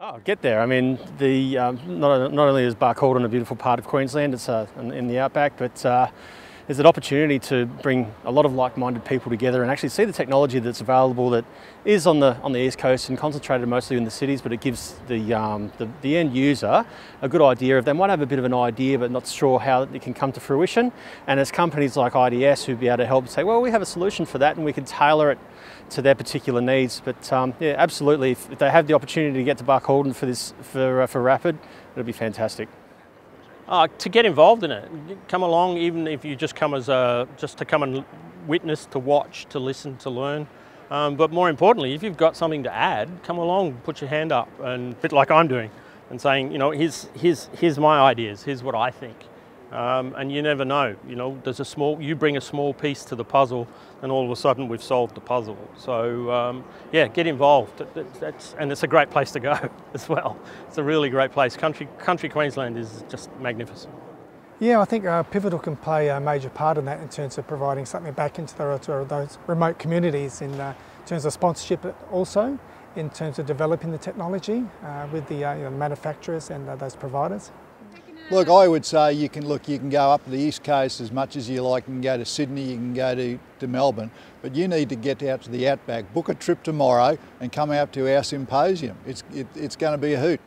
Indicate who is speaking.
Speaker 1: Oh, get there. I mean, the um, not, not only is Barcaldine a beautiful part of Queensland, it's uh, in, in, the outback, but uh, there's an opportunity to bring a lot of like-minded people together and actually see the technology that's available that is on the on the east coast and concentrated mostly in the cities, but it gives the, um, the, the end user a good idea of they might have a bit of an idea but not sure how it can come to fruition. And as companies like IDS who'd be able to help say, well, we have a solution for that and we can tailor it to their particular needs. But um, yeah, absolutely, if, they have the opportunity to get to Barcaldine for this for uh, for Rapid, it'll be fantastic.
Speaker 2: Uh, to get involved in it, come along, even if you just come as a, just to come and witness, to watch, to listen, to learn. Um, but more importantly, if you've got something to add, come along, put your hand up, and a bit like I'm doing, and saying, you know, here's, here's, here's my ideas, here's what I think. Um, and you never know, you know, there's a small, you bring a small piece to the puzzle and all of a sudden we've solved the puzzle. So um, yeah, get involved. That's, and it's a great place to go as well. It's a really great place. Country, country Queensland is just magnificent.
Speaker 3: Yeah, I think uh, Pivotal can play a major part in that in terms of providing something back into the, to those remote communities in uh, terms of sponsorship also, in terms of developing the technology uh, with the uh, you know, manufacturers and uh, those providers.
Speaker 4: Look, I would say you can look. You can go up the east coast as much as you like. You can go to Sydney. You can go to, to Melbourne, but you need to get out to the outback. Book a trip tomorrow and come out to our symposium. It's it, it's going to be a hoot.